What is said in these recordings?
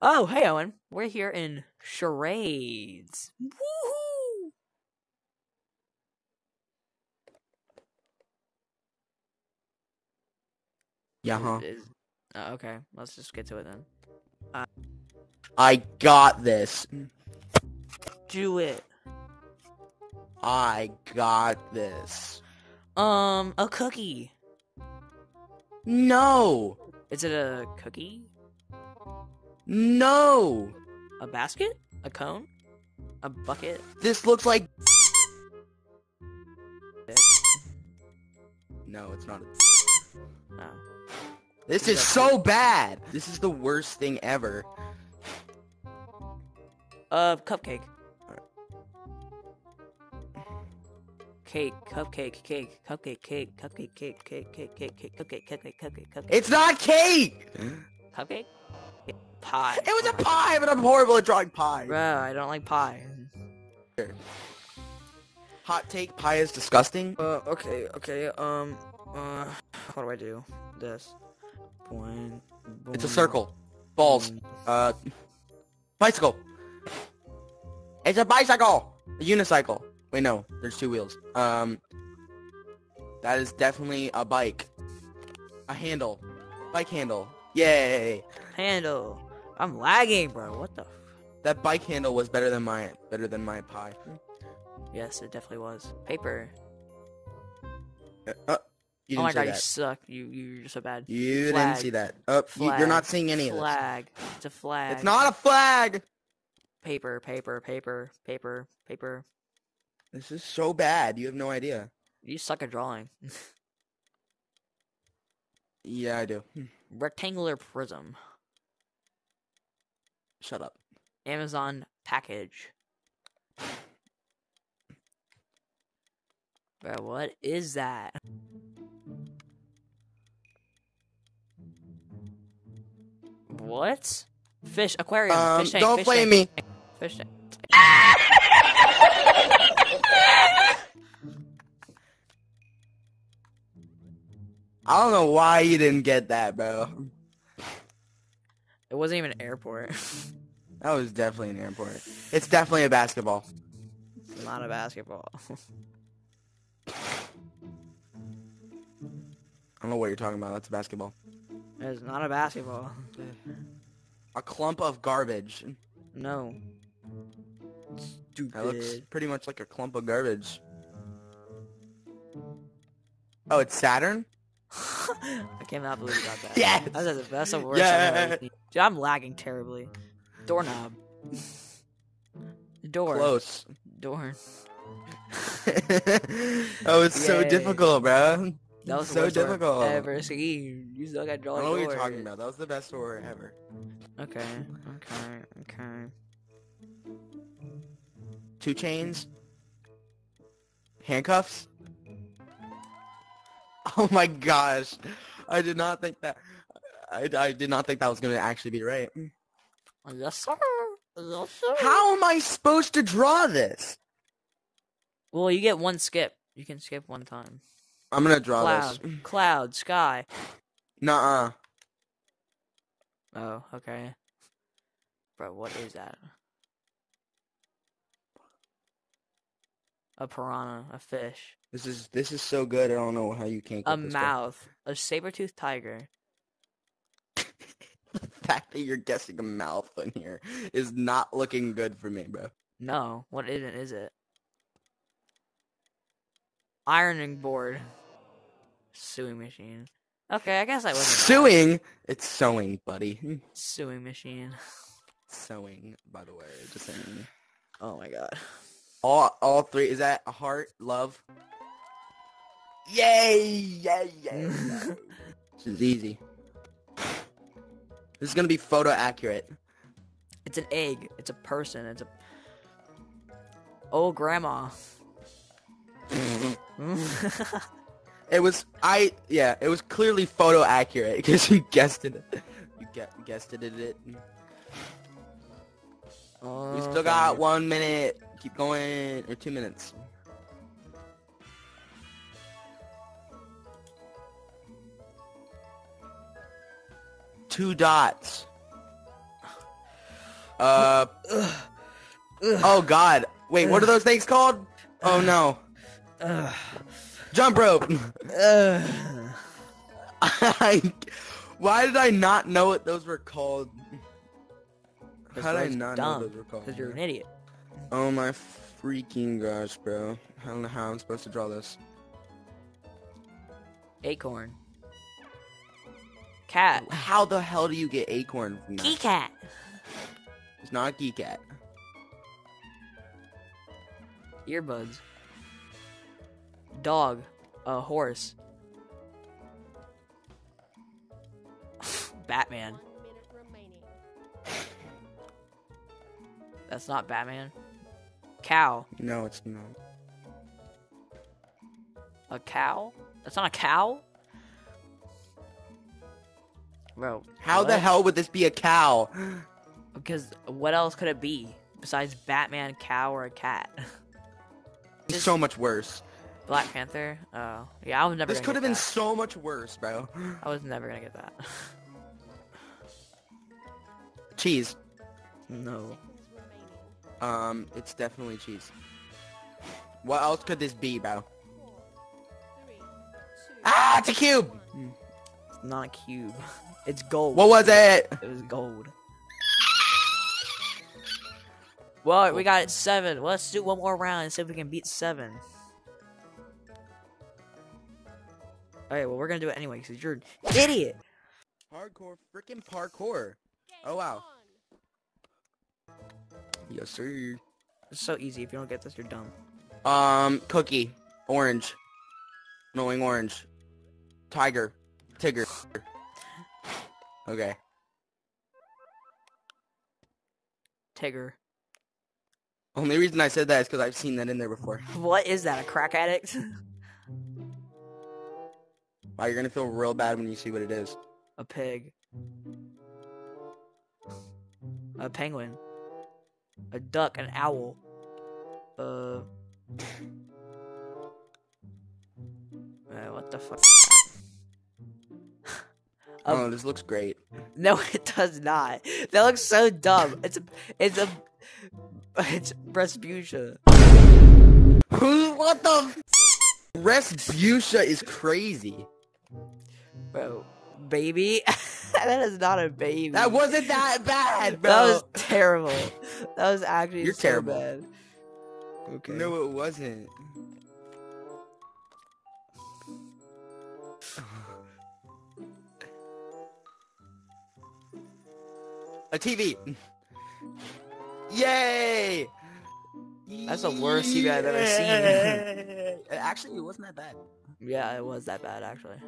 Oh, hey Owen. We're here in charades. Woohoo! Yeah, huh? Is- uh, okay, let's just get to it then. I got this. Do it. I got this. Um, a cookie. No. Is it a cookie? No. A basket? A cone? A bucket? This looks like. No, it's not. A... No. This is so bad. This is the worst thing ever. Uh, cupcake. Cake, cupcake, cake, cupcake, cake, cupcake, cake, cake, cake, cake, cake, cupcake, cupcake, cupcake, cupcake, It's not cake. cupcake, pie. It was a pie, but I'm horrible at drawing pie. Bro, I don't like pie. Hot take: pie is disgusting. Uh, okay, okay, um, uh, what do I do? This. Boing, It's a circle. Balls. boing. Uh, bicycle. It's a bicycle. A unicycle. Wait, no. There's two wheels. Um, that is definitely a bike. A handle. Bike handle. Yay. Handle. I'm lagging, bro. What the? F- That bike handle was better than my better than my pie. yes, it definitely was. Paper. Uh, uh, you oh my god, you're suck. You you're so bad. You Flag. didn't see that. Oh, you, you're not seeing any of this. flag. It's a flag. It's not a flag. paper, paper, paper, paper, paper. This is so bad. You have no idea. You suck at drawing. Yeah, I do. Rectangular prism. Shut up. Amazon package. Bro, what is that? What? Fish aquarium. Um, fish tank. don't fish blame tank, me. Fish tank. I don't know why you didn't get that, bro. It wasn't even an airport. That was definitely an airport. It's definitely a basketball. It's not a basketball. I don't know what you're talking about. That's a basketball. it's not a basketball. A clump of garbage. No. Stupid. That looks pretty much like a clump of garbage. Oh, it's Saturn? I cannot believe you got that. Yes! That's the best of worst I've ever Yeah. seen. Dude, I'm lagging terribly. Doorknob. Door. Close. Door. oh, it's so Yay. difficult, bro. That was so difficult. ever seen. You at I drawing don't know what you're talking about. That was the best story ever. Okay. Okay. Okay. Two chains. Handcuffs. Oh my gosh. I did not think that. I, I did not think that was going to actually be right. Yes, sir. Yes, sir. How am I supposed to draw this? Well, you get one skip. You can skip one time. I'm going to draw Cloud. this. Cloud. Sky. Nuh-uh. Oh, okay. Bro, what is that? A piranha, a fish, This is this is so good. I don't know how you can't get a mouth, a saber-toothed tiger. The fact that you're guessing a mouth in here is not looking good for me, bro. No, what isn't is it? Ironing board. Sewing machine. Okay, I guess I wasn't. Sewing. It's sewing, buddy. Sewing machine. Sewing, by the way. Just saying. Oh my god. All all three. Is that a heart? Love? Yay! Yay! Yay! this is easy. This is gonna be photo accurate. It's an egg. It's a person. It's a. Oh, grandma. It was I yeah, it was clearly photo accurate because you guessed it. You guessed it. it. We still got one minute. Keep going, or two minutes. Two dots. Uh, oh god. Wait, what are those things called? Oh no. Jump rope. I, why did I not know what those were called? How did I not know dumb, those were called? Because you're an idiot. Oh my freaking gosh, bro. I don't know how I'm supposed to draw this. Acorn. Cat. How the hell do you get acorn from that? Key cat. It's not a geek cat. Earbuds. Dog. A horse. Batman. That's not Batman. Cow. No, it's not. A cow? That's not a cow? Bro. How the hell would this be a cow? Because what else could it be besides Batman, cow, or a cat? It's so much worse. Black Panther? Oh, yeah, I was never. This gonna could have get been that. so much worse, bro. I was never gonna get that. Cheese. no. Um, it's definitely cheese. What else could this be, bro? Ah, it's a cube! Not a cube. It's gold. What was it? It was gold. Well, we got it seven. Let's do one more round and see if we can beat seven. Alright, well, we're gonna do it anyway, because you're an idiot. Hardcore freaking parkour. Oh, wow. Yes, sir. It's so easy. If you don't get this, you're dumb. Um, cookie. Orange. Knowing orange. Tiger. Tigger. Okay. Tigger. Only reason I said that is because I've seen that in there before. What is that? A crack addict? Wow, you're gonna feel real bad when you see what it is. a pig. A penguin. A duck. An owl. Uh. uh what the fuck? Oh, this looks great. No, it does not. That looks so dumb. It's a, it's a, it's Respucia. Who? What the? Respucia is crazy. Bro, baby? that is not a baby. That wasn't that bad, bro. That was terrible. That was actually You're so terrible. bad. Okay. No, it wasn't. A TV. Yay! That's the worst TV I've ever seen. Actually, it wasn't that bad. Yeah, it was that bad actually.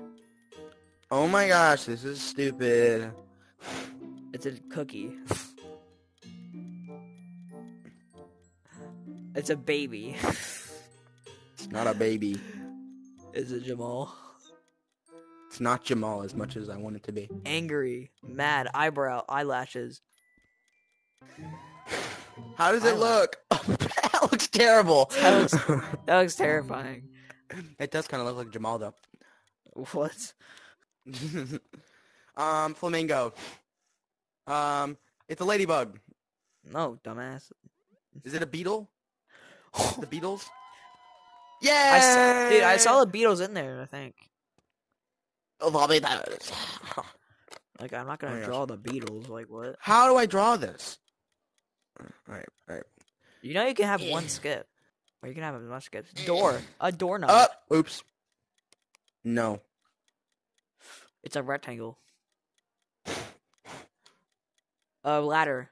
Oh my gosh, this is stupid. It's a cookie. it's a baby. It's not a baby. Is it Jamal? It's not Jamal as much as I want it to be. Angry, mad, eyebrow, eyelashes. How does it look? that looks terrible. That That looks terrifying. it does kind of look like Jamal though. What? um, flamingo. Um, it's a ladybug. No, dumbass. Is it a beetle? The Beatles? Yeah, dude, I saw the Beatles in there. I think. Like, I'm not Oh gonna my draw the Beatles. Like, what? How do I draw this? All right, all right. You know, you can have one skip, or you can have as much skips. Door, a doorknob. Up. Oops. No. It's a rectangle. A ladder.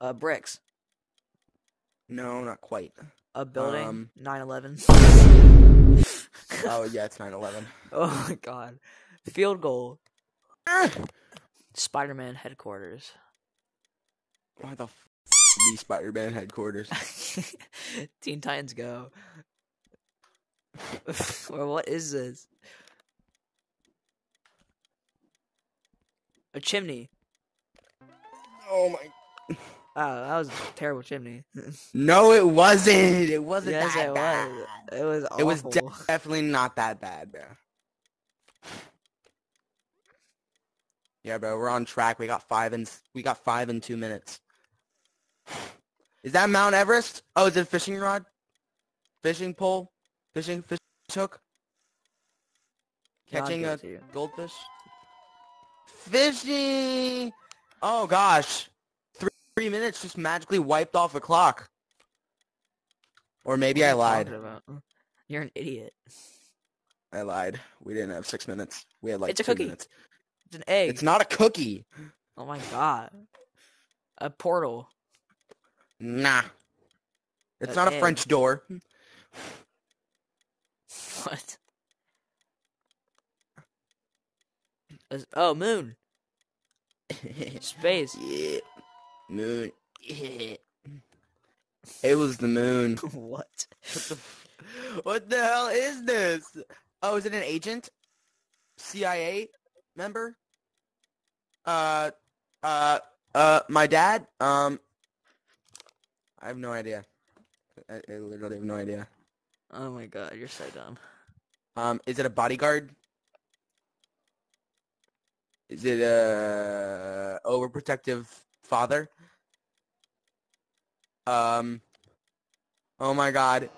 Uh, bricks. No, not quite. A building. Um, 9/11. Oh yeah, it's 9/11. oh my god. Field goal. Spider-Man headquarters. Why the f- be Spider-Man headquarters? Teen Titans Go. or what is this? A chimney. Oh my. Oh, that was a terrible chimney. No, it wasn't. It wasn't yes, that it bad. was. It was awful. It was definitely not that bad, bro. Yeah, bro, we're on track. We got five and we got five in two minutes. Is that Mount Everest? Oh, is it a fishing rod? Fishing pole? Fishing fish hook? Catching a it to you. goldfish? Fishing! Oh gosh, three, minutes just magically wiped off the clock. Or maybe I lied. You're an idiot. I lied. We didn't have six minutes. We had like It's a two cookie. minutes. It's an egg. It's not a cookie. Oh my god. A portal. Nah. It's An not a. French door. What? Is- Oh, moon. Space. yeah. Moon. Yeah. It was the moon. what? What the, what the hell is this? Oh, is it an agent? CIA member? Uh, uh, uh, my dad? Um, I have no idea. I, I literally have no idea. Oh my god, you're so dumb. Um, is it a bodyguard? Is it a overprotective father? Um, oh my god.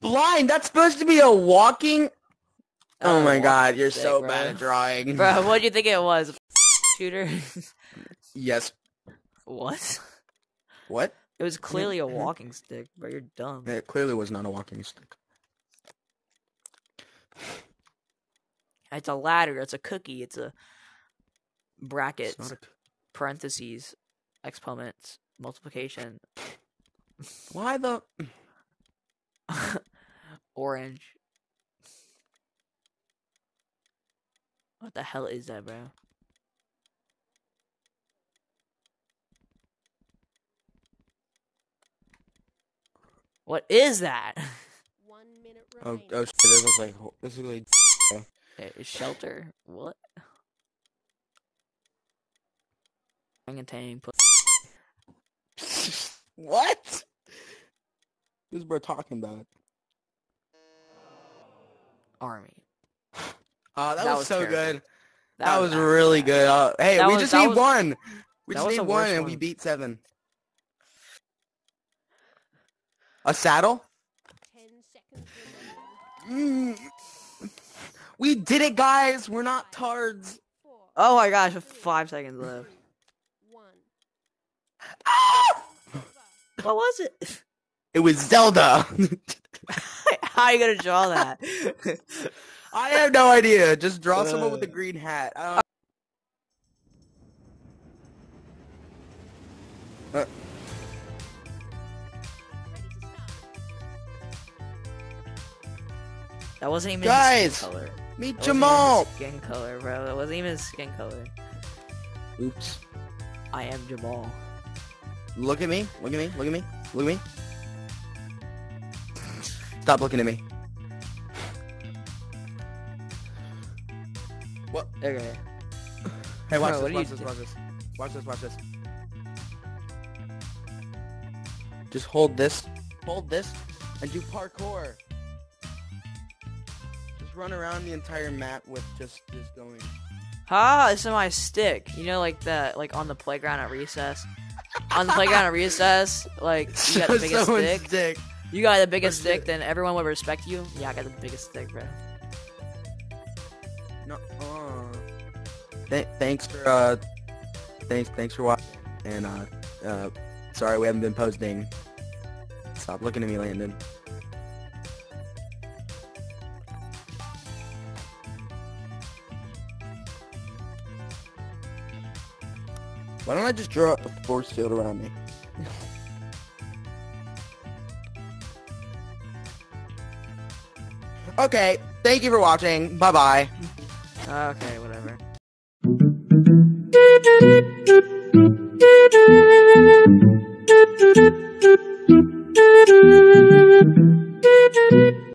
Blind, that's supposed to be a walking? Oh, my god, you're so bro. bad at drawing. Bro, what do you think it was? Shooter? Yes. what? What? It was clearly a walking stick, bro. You're dumb. It clearly was not a walking stick. It's a ladder. It's a cookie. It's a It's bracket. a- Parentheses. Exponents. Multiplication. Why the... Orange. What the hell is that, bro? What is that? One minute Oh, oh shit, this looks like... This looks like... Eh, Shelter? What? Orangutan. pu- what? Who's bro talking about? Army. Uh, that, That was, was so terrible. good. That, was bad. really good. Uh, hey, That we was- just need was- one. We that just need one, worst and we beat seven. A saddle? Ten seconds. Mm. We did it, guys. We're not tards. Four, Oh my gosh, five seconds left. one. Ah! What was it? It was Zelda. How are you gonna draw that? I have no idea. Just draw someone with a Uh. green hat. I don't- Uh, that wasn't even Guys, his skin color. meet That wasn't even Jamal. his skin color, bro. That wasn't even his skin color. Oops. I am Jamal. Look at me. Look at me. Look at me. Look at me. Stop looking at me. What? Okay. Hey, watch what this, watch this, watch this. Watch this, watch this. Just hold this. Hold this and do parkour. Just run around the entire map with just just going. Ah, this is my stick. You know, like that, like on the playground at recess. On the playground at recess, like you got the biggest stick. dick. You got the biggest What's it? stick, then everyone would respect you. Yeah, I got the biggest stick, bro. No. Uh. Th- thanks for uh. Thanks thanks for watching. And uh uh. Sorry we haven't been posting. Stop looking at me, Landon. Why don't I just draw a force field around me? okay, thank you for watching. Bye bye. Okay,